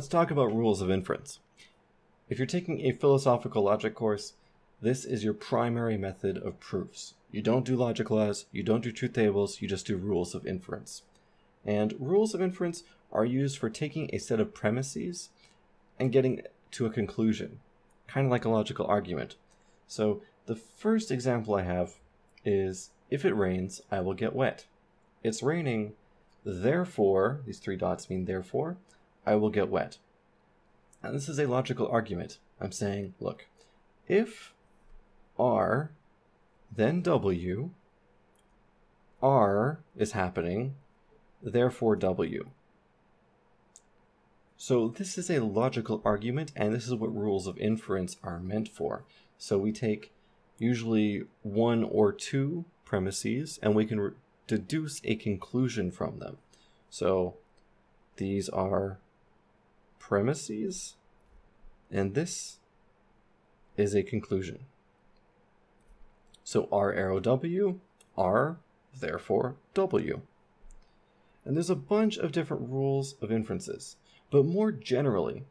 let's talk about rules of inference. If you're taking a philosophical logic course, this is your primary method of proofs. You don't do logic laws, you don't do truth tables, you just do rules of inference. And rules of inference are used for taking a set of premises and getting to a conclusion, kind of like a logical argument. So the first example I have is if it rains, I will get wet. It's raining, therefore, these three dots mean therefore, I will get wet. And this is a logical argument. I'm saying, look, if R, then W, R is happening, therefore W. So this is a logical argument, and this is what rules of inference are meant for. So we take usually one or two premises, and we can deduce a conclusion from them. So these are premises, and this is a conclusion. So R arrow W, R, therefore W. And there's a bunch of different rules of inferences. But more generally,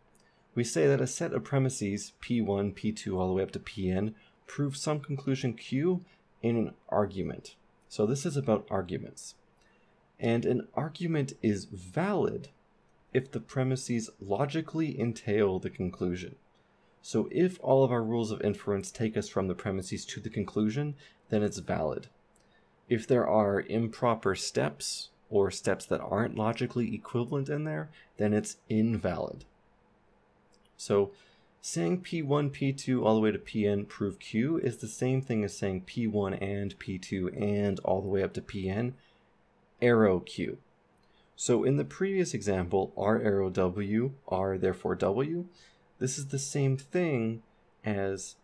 we say that a set of premises, P1, P2, all the way up to Pn, prove some conclusion Q in an argument. So this is about arguments. And an argument is valid if the premises logically entail the conclusion. So if all of our rules of inference take us from the premises to the conclusion, then it's valid. If there are improper steps or steps that aren't logically equivalent in there, then it's invalid. So saying P1, P2 all the way to Pn prove Q is the same thing as saying P1 and P2 and all the way up to Pn arrow Q. So in the previous example, R arrow W, R therefore W, this is the same thing as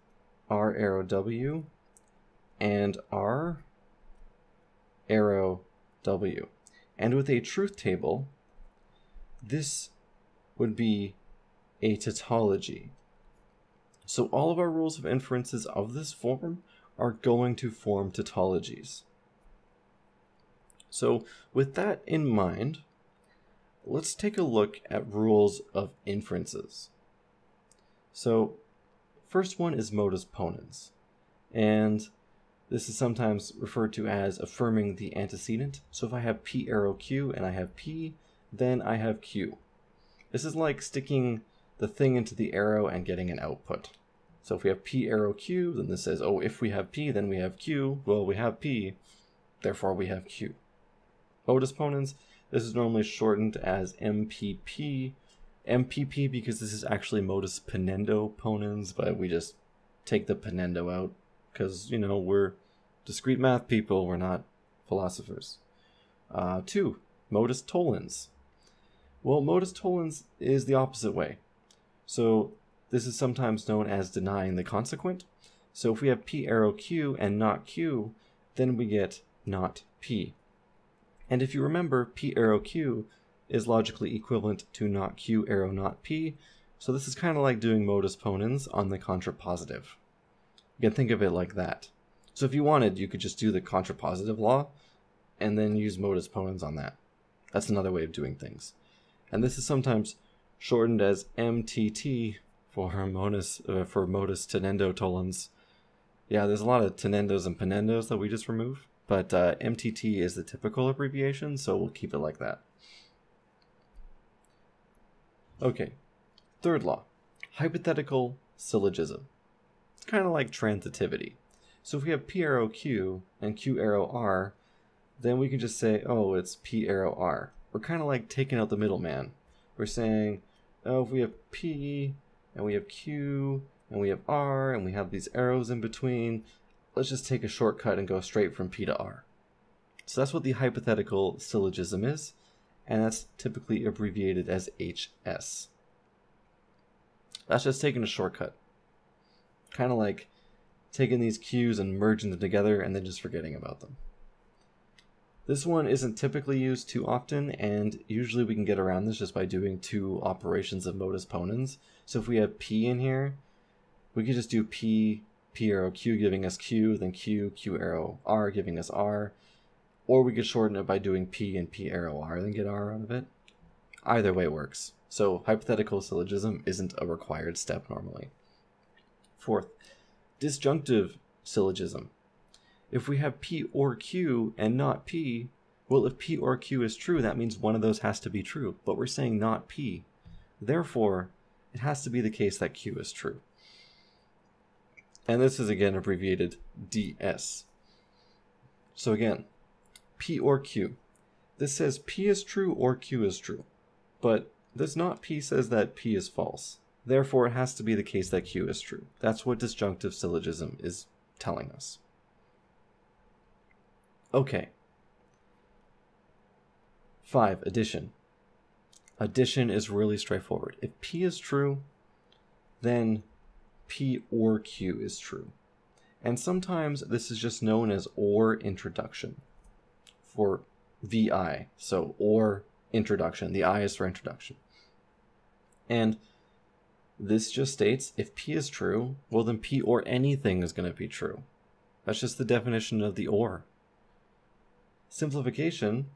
R arrow W and R arrow W. And with a truth table, this would be a tautology. So all of our rules of inferences of this form are going to form tautologies. So with that in mind, let's take a look at rules of inferences. So first one is modus ponens. And this is sometimes referred to as affirming the antecedent. So if I have P arrow Q and I have P, then I have Q. This is like sticking the thing into the arrow and getting an output. So if we have P arrow Q, then this says, oh, if we have P, then we have Q. Well, we have P, therefore we have Q. Modus ponens, this is normally shortened as MPP. MPP because this is actually modus ponendo ponens, but we just take the ponendo out because, you know, we're discrete math people, we're not philosophers. Uh, two, modus tollens. Well, modus tollens is the opposite way. So this is sometimes known as denying the consequent. So if we have P arrow Q and not Q, then we get not P. And if you remember, P arrow Q is logically equivalent to not Q arrow not P, so this is kind of like doing modus ponens on the contrapositive. You can think of it like that. So if you wanted, you could just do the contrapositive law and then use modus ponens on that. That's another way of doing things. And this is sometimes shortened as MTT for modus, uh, for modus tenendo tollens. Yeah, there's a lot of tenendos and ponendos that we just remove, but uh, MTT is the typical abbreviation, so we'll keep it like that. Okay, third law, hypothetical syllogism It's kind of like transitivity. So if we have P arrow Q and Q arrow R, then we can just say, oh, it's P arrow R. We're kind of like taking out the middleman. We're saying, oh, if we have P and we have Q and we have R and we have these arrows in between, let's just take a shortcut and go straight from P to R. So that's what the hypothetical syllogism is, and that's typically abbreviated as HS. That's just taking a shortcut kind of like taking these cues and merging them together and then just forgetting about them. This one isn't typically used too often, and usually we can get around this just by doing two operations of modus ponens. So if we have P in here, we could just do P, P arrow Q giving us Q, then Q, Q arrow R giving us R. Or we could shorten it by doing P and P arrow R, then get R out of it. either way works. So hypothetical syllogism isn't a required step normally. Fourth, disjunctive syllogism. If we have P or Q and not P, well, if P or Q is true, that means one of those has to be true, but we're saying not P. Therefore, it has to be the case that Q is true. And this is again abbreviated DS. So again, P or Q. This says P is true or Q is true, but this not P says that P is false. Therefore, it has to be the case that Q is true. That's what disjunctive syllogism is telling us. Okay. 5. Addition. Addition is really straightforward. If P is true, then P or Q is true. And sometimes this is just known as OR introduction for VI. So OR introduction. The I is for introduction. And this just states if P is true, well, then P or anything is going to be true. That's just the definition of the OR. Simplification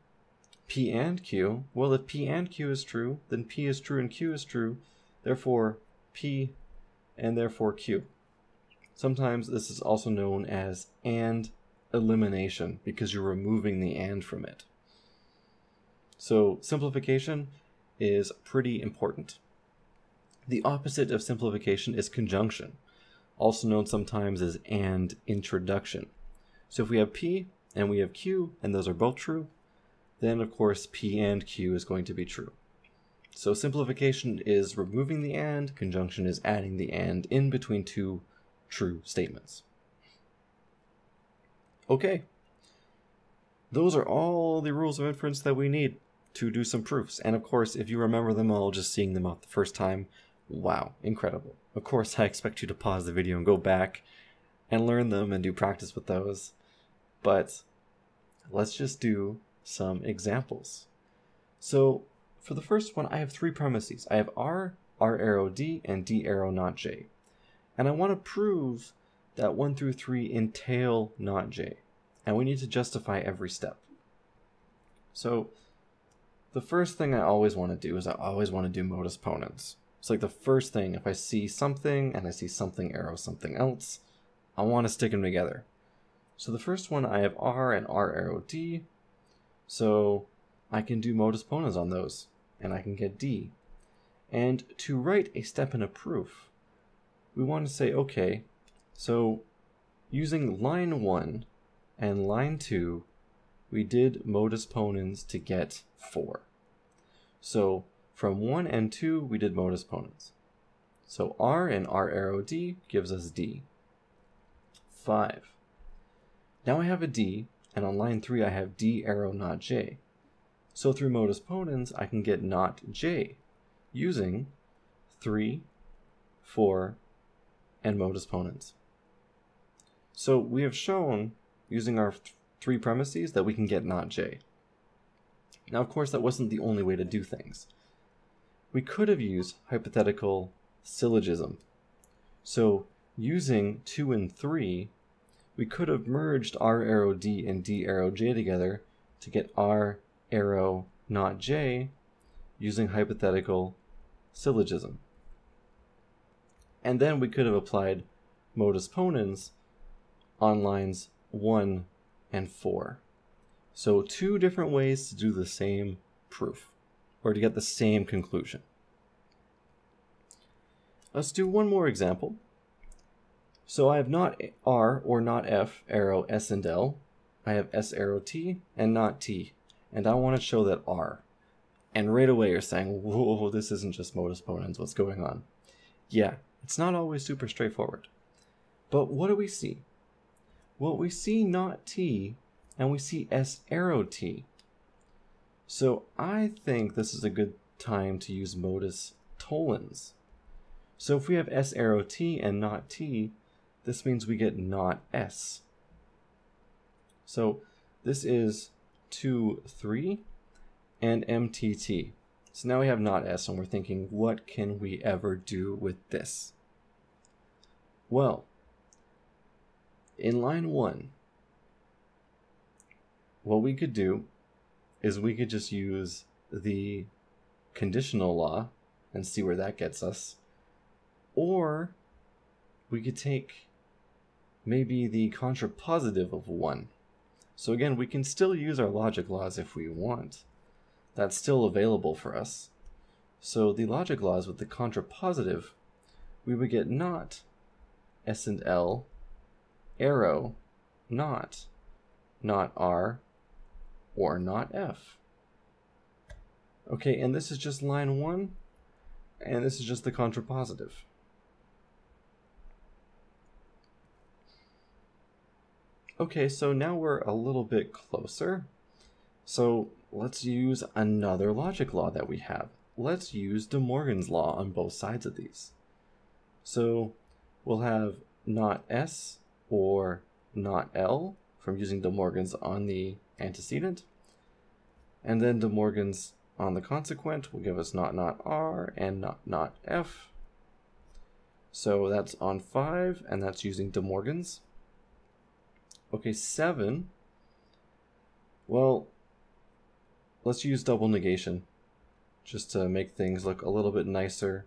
P and Q. Well, if P and Q is true, then P is true and Q is true. Therefore, P and therefore Q. Sometimes this is also known as AND elimination because you're removing the AND from it. So simplification is pretty important. The opposite of simplification is conjunction, also known sometimes as AND introduction. So if we have P and we have Q, and those are both true, then of course P and Q is going to be true. So simplification is removing the AND, conjunction is adding the AND in between two true statements. Okay. Those are all the rules of inference that we need to do some proofs. And of course, if you remember them all just seeing them out the first time, wow, incredible. Of course, I expect you to pause the video and go back and learn them and do practice with those. But let's just do some examples. So for the first one, I have three premises. I have R, R arrow D, and D arrow not J. And I want to prove that 1 through 3 entail not J. And we need to justify every step. So the first thing I always want to do is I always want to do modus ponens. It's like the first thing, if I see something and I see something arrow something else, I want to stick them together. So the first one, I have R and R arrow D. So I can do modus ponens on those, and I can get D. And to write a step in a proof, we want to say, okay, so using line 1 and line 2, we did modus ponens to get 4. So from 1 and 2, we did modus ponens. So R and R arrow D gives us D. 5. Now I have a D, and on line 3 I have D arrow not J. So through modus ponens, I can get not j using 3, 4, and modus ponens. So we have shown, using our th three premises, that we can get not j. Now, of course, that wasn't the only way to do things. We could have used hypothetical syllogism. So using 2 and 3, we could have merged r arrow d and d arrow j together to get r arrow not j using hypothetical syllogism. And then we could have applied modus ponens on lines 1 and 4. So two different ways to do the same proof, or to get the same conclusion. Let's do one more example. So I have not R or not F arrow S and L. I have S arrow T and not T and I want to show that R. And right away you're saying, whoa, this isn't just modus ponens, what's going on? Yeah, it's not always super straightforward. But what do we see? Well, we see not T, and we see S arrow T. So I think this is a good time to use modus tollens. So if we have S arrow T and not T, this means we get not S. So this is 2, 3, and MTT. So now we have not S, and we're thinking, what can we ever do with this? Well, in line 1, what we could do is we could just use the conditional law and see where that gets us. Or we could take maybe the contrapositive of 1. So again, we can still use our logic laws if we want. That's still available for us. So the logic laws with the contrapositive, we would get not S and L, arrow, not, not R, or not F. Okay, and this is just line 1, and this is just the contrapositive. Okay, so now we're a little bit closer. So let's use another logic law that we have. Let's use De Morgan's law on both sides of these. So we'll have not S or not L from using De Morgan's on the antecedent. And then De Morgan's on the consequent will give us not not R and not not F. So that's on 5, and that's using De Morgan's. Okay, 7. Well, let's use double negation just to make things look a little bit nicer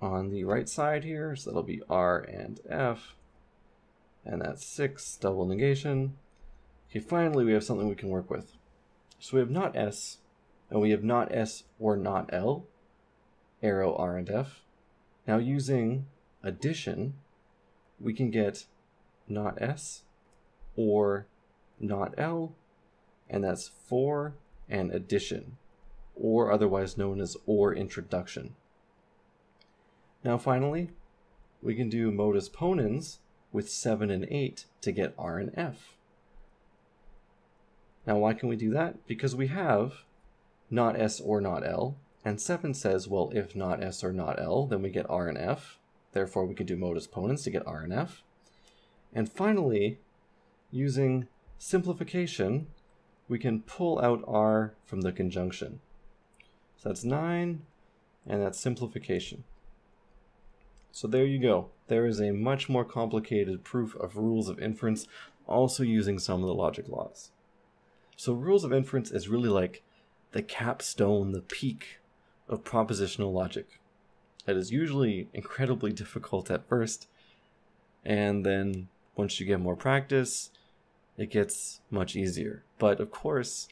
on the right side here. So that'll be R and F. And that's 6, double negation. Okay, finally we have something we can work with. So we have not S, and we have not S or not L, arrow R and F. Now using addition, we can get not S or not L, and that's for and addition, or otherwise known as or introduction. Now finally, we can do modus ponens with 7 and 8 to get R and F. Now why can we do that? Because we have not S or not L, and 7 says, well, if not S or not L, then we get R and F. Therefore, we can do modus ponens to get R and F. And finally, using simplification, we can pull out R from the conjunction. So that's 9, and that's simplification. So there you go. There is a much more complicated proof of rules of inference, also using some of the logic laws. So rules of inference is really like the capstone, the peak of propositional logic. It is usually incredibly difficult at first, and then once you get more practice, it gets much easier. But of course,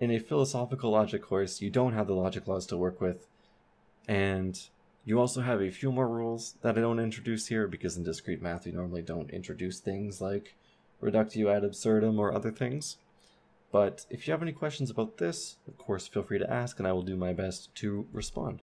in a philosophical logic course, you don't have the logic laws to work with, and you also have a few more rules that I don't introduce here because in discrete math, you normally don't introduce things like reductio ad absurdum or other things. But if you have any questions about this, of course, feel free to ask and I will do my best to respond.